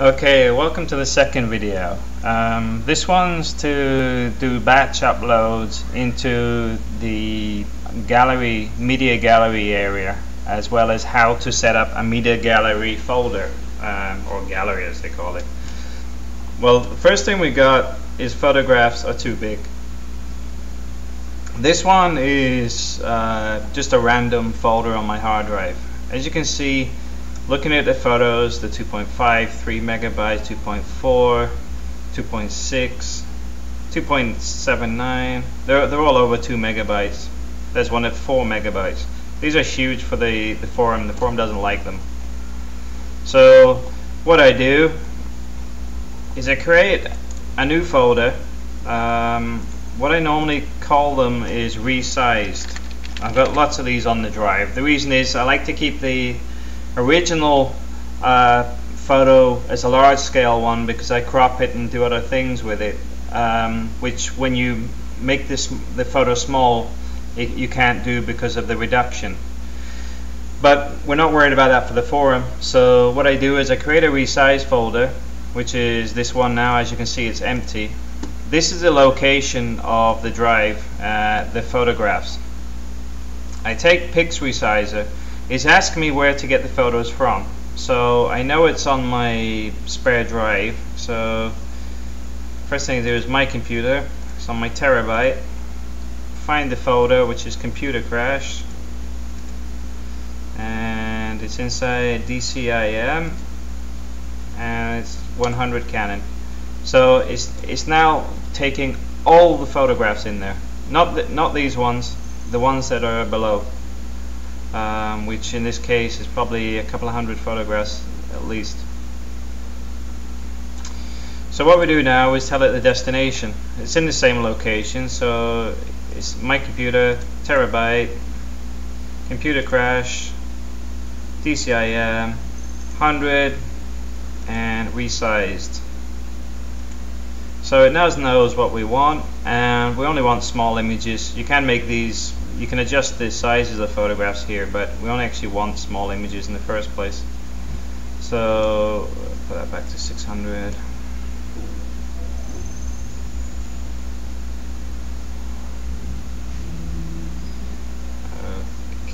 Okay, welcome to the second video. Um, this one's to do batch uploads into the gallery, media gallery area, as well as how to set up a media gallery folder, um, or gallery as they call it. Well, the first thing we got is photographs are too big. This one is uh, just a random folder on my hard drive. As you can see, looking at the photos, the 2.5, 3 megabytes, 2.4, 2.6, 2.79, they're, they're all over 2 megabytes. There's one at 4 megabytes. These are huge for the, the forum. The forum doesn't like them. So what I do is I create a new folder. Um, what I normally call them is resized. I've got lots of these on the drive. The reason is I like to keep the original uh, photo is a large scale one because I crop it and do other things with it um, which when you make this the photo small it, you can't do because of the reduction. But we're not worried about that for the forum. So what I do is I create a resize folder which is this one now. As you can see it's empty. This is the location of the drive uh, the photographs. I take PixResizer it's asking me where to get the photos from. So I know it's on my spare drive. So first thing to do is my computer. It's on my terabyte. Find the folder which is computer crash. And it's inside DCIM and it's 100 Canon. So it's it's now taking all the photographs in there. Not the, not these ones, the ones that are below um, which in this case is probably a couple of hundred photographs at least. So what we do now is tell it the destination. It's in the same location, so it's my computer, terabyte, computer crash, DCIM, 100, and resized. So it now knows what we want, and we only want small images. You can make these you can adjust the sizes of the photographs here, but we only actually want small images in the first place. So put that back to 600.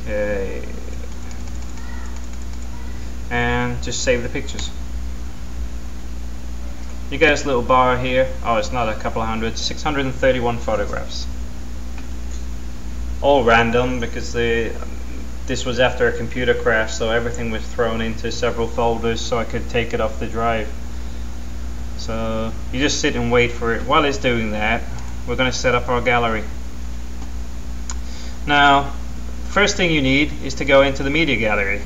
Okay. And just save the pictures. You get this little bar here. Oh, it's not a couple of hundred. 631 photographs all random because the this was after a computer crash so everything was thrown into several folders so I could take it off the drive. So you just sit and wait for it. While it's doing that we're going to set up our gallery. Now first thing you need is to go into the media gallery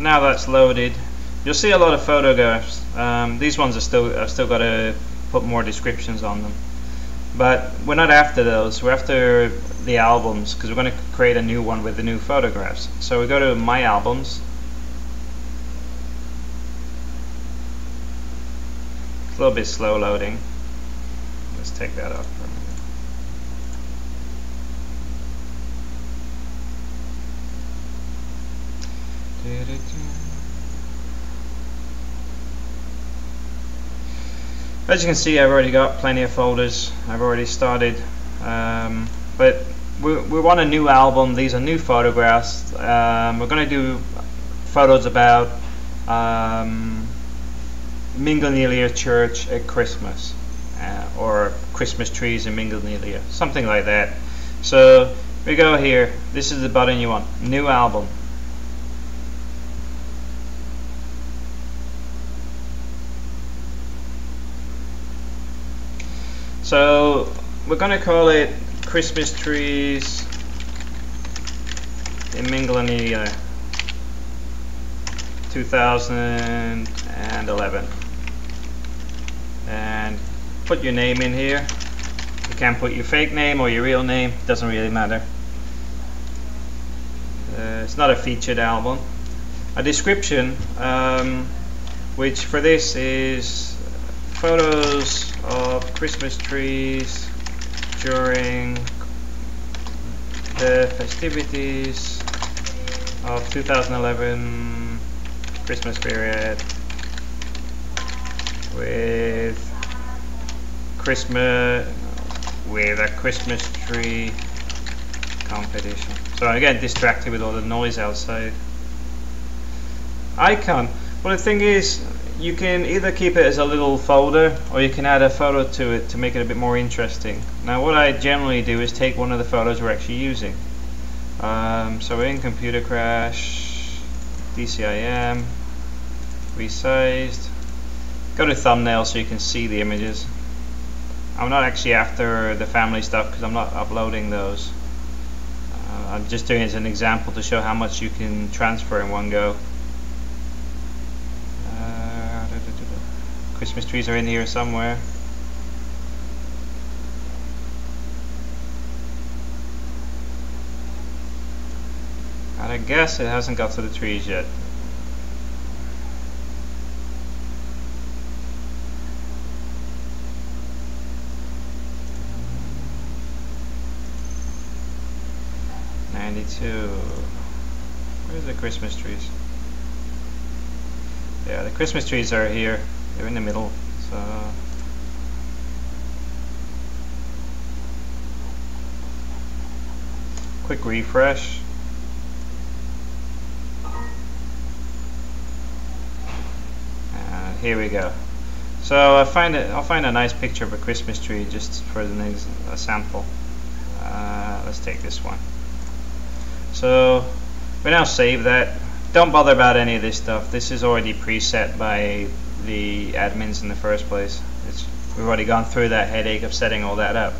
now that's loaded you'll see a lot of photographs. Um, these ones are still I've still got to put more descriptions on them. But we're not after those we're after the albums because we're going to create a new one with the new photographs. So we go to my albums. It's a little bit slow loading. Let's take that off for a As you can see I've already got plenty of folders. I've already started um, but we, we want a new album. These are new photographs. Um, we're going to do photos about um, Church at Christmas uh, or Christmas trees in Minglanilla something like that. So we go here. This is the button you want. New album So we're going to call it Christmas Trees in Minglanilla 2011 and put your name in here. You can put your fake name or your real name doesn't really matter. Uh, it's not a featured album. A description um, which for this is photos of Christmas trees during the festivities of 2011 Christmas period with Christmas with a Christmas tree competition. So I get distracted with all the noise outside. Icon. Well, the thing is, you can either keep it as a little folder or you can add a photo to it to make it a bit more interesting. Now, what I generally do is take one of the photos we're actually using. Um, so we're in Computer Crash, DCIM, resized. Go to thumbnail so you can see the images. I'm not actually after the family stuff because I'm not uploading those. Uh, I'm just doing it as an example to show how much you can transfer in one go. Christmas trees are in here somewhere. And I guess it hasn't got to the trees yet. Ninety-two. Where's the Christmas trees? Yeah, the Christmas trees are here. They're in the middle, so quick refresh. And here we go. So I find it. I'll find a nice picture of a Christmas tree just for the next a sample. Uh, let's take this one. So we now save that. Don't bother about any of this stuff. This is already preset by the admins in the first place. It's, we've already gone through that headache of setting all that up.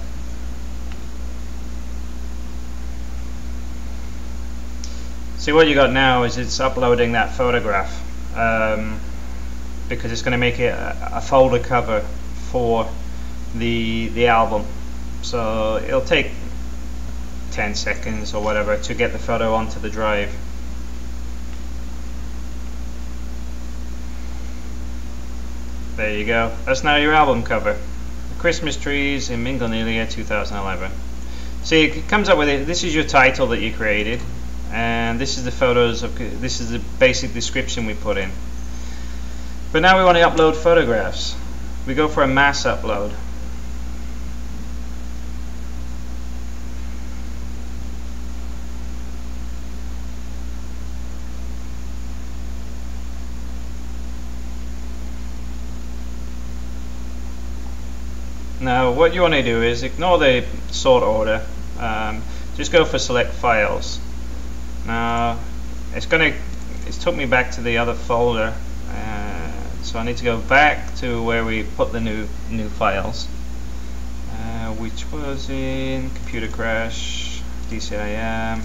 See what you got now is it's uploading that photograph um, because it's going to make it a, a folder cover for the the album. So it'll take 10 seconds or whatever to get the photo onto the drive. There you go. That's now your album cover. Christmas Trees in Minglanilla 2011. See, it comes up with it. This is your title that you created, and this is the photos of. This is the basic description we put in. But now we want to upload photographs. We go for a mass upload. Now what you want to do is ignore the sort order, um, just go for select files. Now it's going to, it's took me back to the other folder, uh, so I need to go back to where we put the new new files, uh, which was in Computer Crash, DCIM,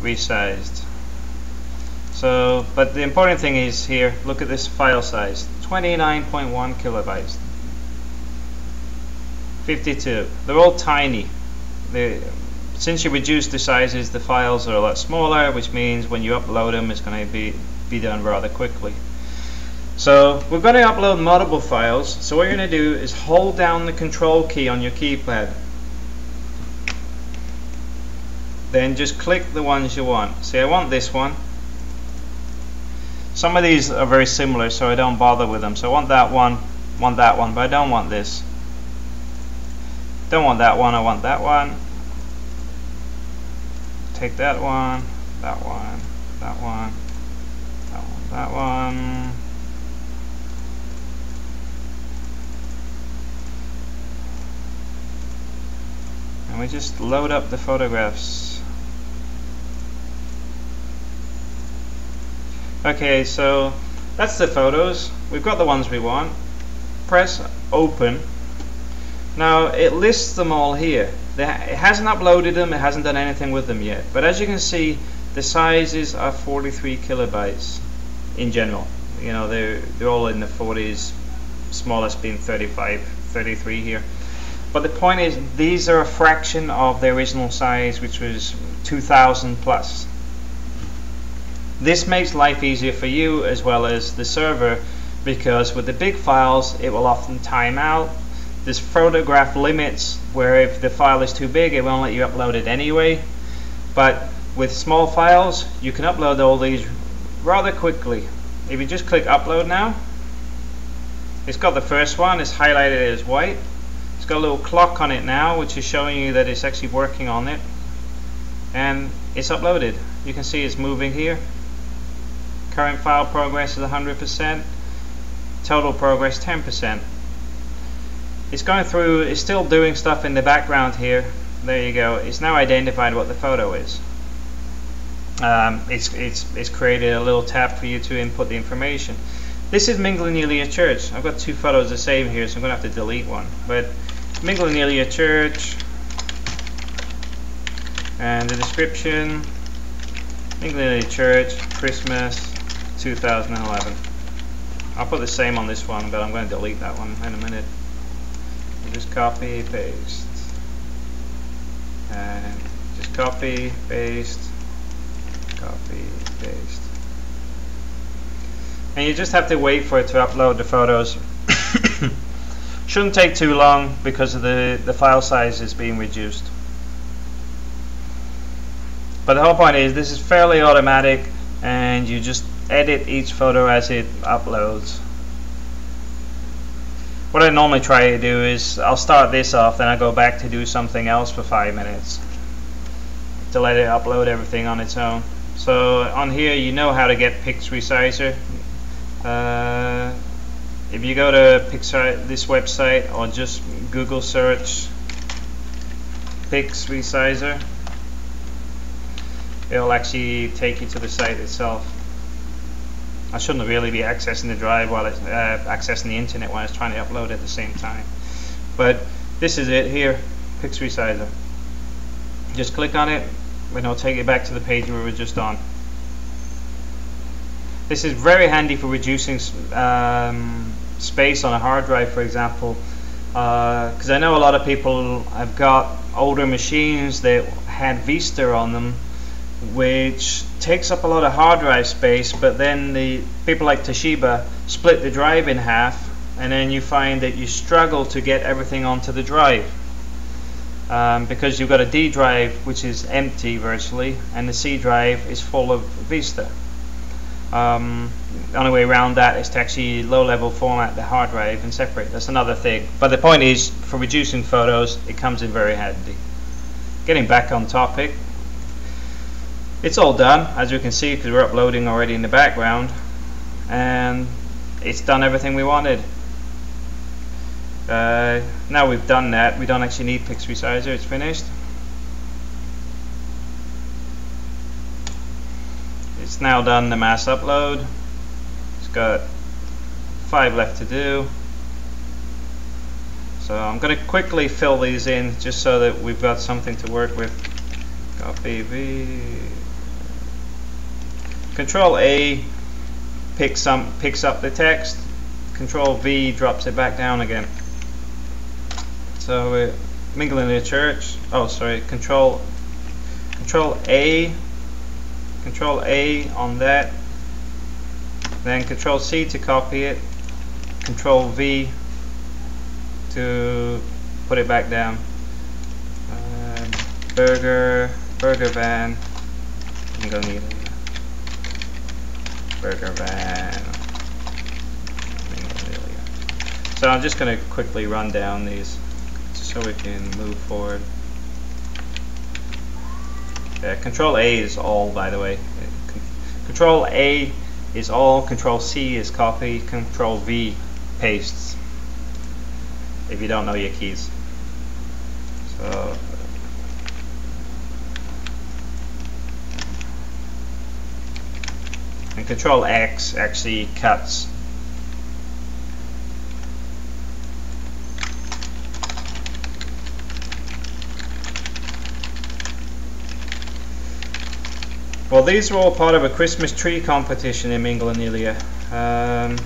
resized. So, but the important thing is here, look at this file size, 29.1 kilobytes. 52. They're all tiny. They, since you reduce the sizes, the files are a lot smaller, which means when you upload them, it's going to be, be done rather quickly. So we're going to upload multiple files. So what you're going to do is hold down the control key on your keypad. Then just click the ones you want. See, I want this one. Some of these are very similar, so I don't bother with them. So I want that one, want that one, but I don't want this. Don't want that one, I want that one. Take that one, that one, that one, that one, that one. And we just load up the photographs. Okay, so that's the photos. We've got the ones we want. Press open now it lists them all here. It hasn't uploaded them, it hasn't done anything with them yet. But as you can see, the sizes are 43 kilobytes in general. You know, they're, they're all in the 40s, smallest being 35, 33 here. But the point is, these are a fraction of the original size, which was 2,000 plus. This makes life easier for you as well as the server because with the big files it will often time out. There's photograph limits where if the file is too big it won't let you upload it anyway. But with small files you can upload all these rather quickly. If you just click upload now, it's got the first one, it's highlighted as white. It's got a little clock on it now which is showing you that it's actually working on it. And it's uploaded. You can see it's moving here. Current file progress is 100%. Total progress 10%. It's going through, it's still doing stuff in the background here. There you go. It's now identified what the photo is. Um, it's, it's, it's created a little tab for you to input the information. This is Minglanilla Church. I've got two photos to save here, so I'm going to have to delete one. But Minglanilla Church, and the description, Minglanilla Church, Christmas 2011. I'll put the same on this one, but I'm going to delete that one in a minute. Just copy, paste, and just copy, paste, copy, paste. And you just have to wait for it to upload the photos. Shouldn't take too long because of the, the file size is being reduced. But the whole point is this is fairly automatic and you just edit each photo as it uploads. What I normally try to do is I'll start this off then I go back to do something else for five minutes to let it upload everything on its own. So on here you know how to get PixResizer uh, if you go to Pixar, this website or just Google search PixResizer, it'll actually take you to the site itself. I shouldn't really be accessing the drive while it's uh, accessing the internet while it's trying to upload at the same time. But this is it here, PixResizer. Just click on it and it'll take you back to the page we were just on. This is very handy for reducing um, space on a hard drive, for example, because uh, I know a lot of people have got older machines that had Vista on them, which takes up a lot of hard drive space, but then the people like Toshiba split the drive in half, and then you find that you struggle to get everything onto the drive. Um, because you've got a D drive which is empty virtually, and the C drive is full of Vista. Um, the only way around that is to actually low-level format the hard drive and separate. That's another thing. But the point is, for reducing photos, it comes in very handy. Getting back on topic, it's all done, as you can see, because we're uploading already in the background, and it's done everything we wanted. Uh, now we've done that, we don't actually need PixResizer, it's finished. it's now done the mass upload. It's got five left to do. So I'm going to quickly fill these in just so that we've got something to work with. Copy V control A picks, some, picks up the text. Control V drops it back down again. So we're mingling the church. Oh sorry control control A Control A on that, then Control C to copy it, Control V to put it back down. Um, burger, burger van. I'm gonna need burger van. So I'm just gonna quickly run down these so we can move forward. Uh, control A is all, by the way. Control A is all, Control C is copy, Control V pastes. If you don't know your keys. So Control X actually cuts Well, these were all part of a Christmas tree competition in Minglanilla. Um,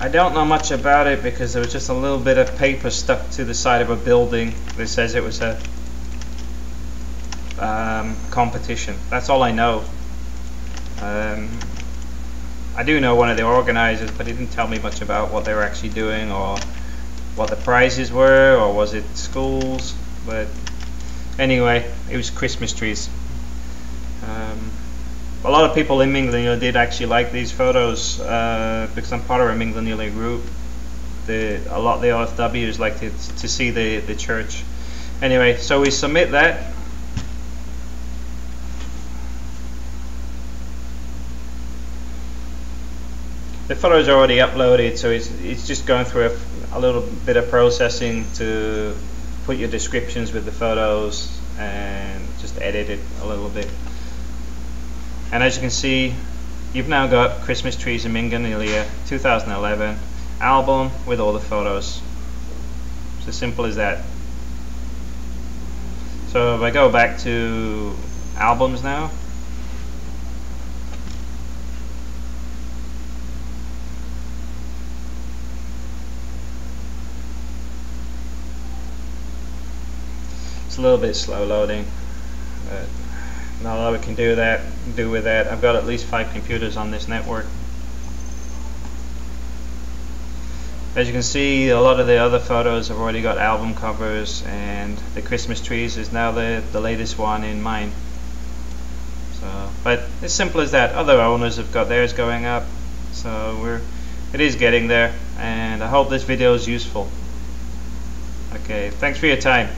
I don't know much about it because there was just a little bit of paper stuck to the side of a building that says it was a um, competition. That's all I know. Um, I do know one of the organizers, but he didn't tell me much about what they were actually doing or what the prizes were or was it schools. But anyway, it was Christmas trees. Um, a lot of people in Minglanilla did actually like these photos uh, because I'm part of a Minglanilla group. The, a lot of the OFWs like to, to see the, the church. Anyway, so we submit that the photos are already uploaded, so it's, it's just going through a, a, little bit of processing to put your descriptions with the photos and just edit it a little bit. And as you can see, you've now got Christmas Trees in Minglanilla 2011 album with all the photos. It's as simple as that. So if I go back to albums now, a little bit slow loading. But not a lot we can do that do with that. I've got at least five computers on this network. As you can see, a lot of the other photos have already got album covers, and the Christmas trees is now the the latest one in mine. So, but as simple as that. Other owners have got theirs going up, so we're it is getting there, and I hope this video is useful. Okay, thanks for your time.